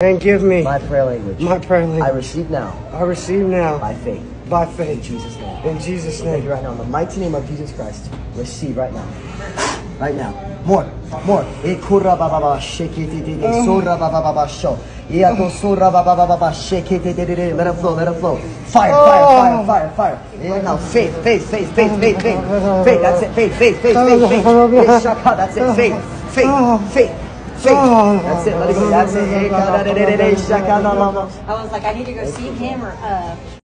And give me my prayer language. my prayer language. I receive now I receive now by faith. by faith. In. Jesus' name. In Jesus' name. right now. In the mighty name of Jesus Christ. Receive right now. Right now. More. More. De de. Let it flow. Let it flow. Fire, fire, oh. fire, fire, fire. Yeah, now faith, faith, faith, faith, faith, faith. Faith. That's it. Faith, faith, faith, faith, faith. Shaka. That's it. Faith, faith, faith. Faith. That's it. Let it go. That's it. I was like, I need to go see him or uh,